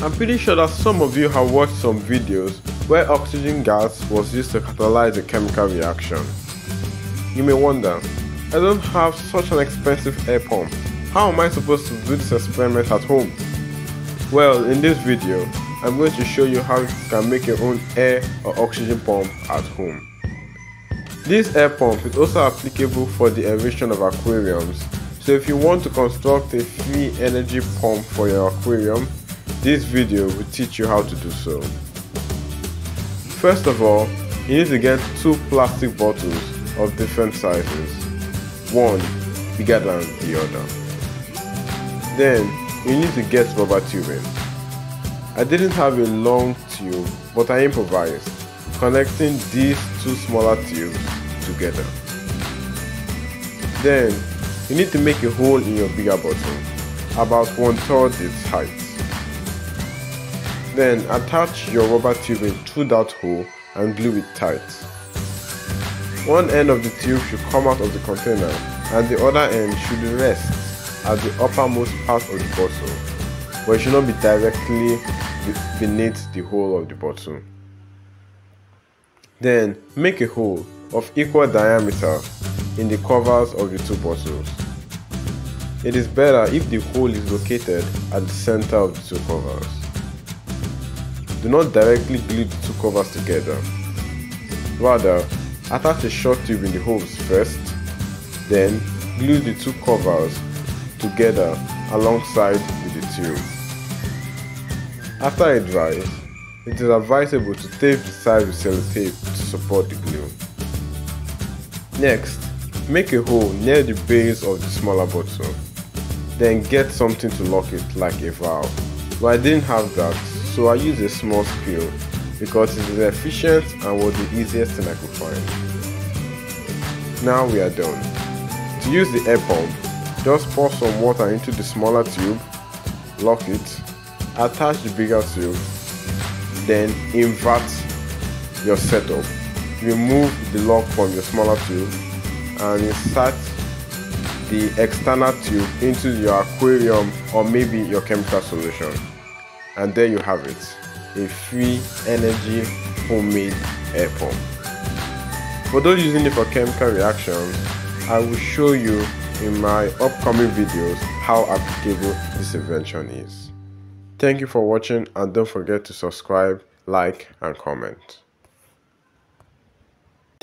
I'm pretty sure that some of you have watched some videos where oxygen gas was used to catalyze a chemical reaction. You may wonder, I don't have such an expensive air pump. How am I supposed to do this experiment at home? Well, in this video, I'm going to show you how you can make your own air or oxygen pump at home. This air pump is also applicable for the aeration of aquariums. So if you want to construct a free energy pump for your aquarium, this video will teach you how to do so. First of all, you need to get two plastic bottles of different sizes, one bigger than the other. Then, you need to get rubber tubing. I didn't have a long tube, but I improvised, connecting these two smaller tubes together. Then, you need to make a hole in your bigger bottle, about one third its height. Then attach your rubber tubing through that hole and glue it tight. One end of the tube should come out of the container and the other end should rest at the uppermost part of the bottle, but it should not be directly beneath the hole of the bottle. Then make a hole of equal diameter in the covers of the two bottles. It is better if the hole is located at the center of the two covers. Do not directly glue the two covers together. Rather, attach a short tube in the holes first, then glue the two covers together alongside with the tube. After it dries, it is advisable to tape the sides with sellotape to support the glue. Next, make a hole near the base of the smaller bottle. Then get something to lock it like a valve. But I didn't have that, so I use a small spill because it is efficient and was the easiest thing I could find. Now we are done. To use the air pump, just pour some water into the smaller tube, lock it, attach the bigger tube, then invert your setup. Remove the lock from your smaller tube and insert the external tube into your aquarium or maybe your chemical solution and there you have it a free energy homemade air pump. For those using it for chemical reactions i will show you in my upcoming videos how applicable this invention is. Thank you for watching and don't forget to subscribe like and comment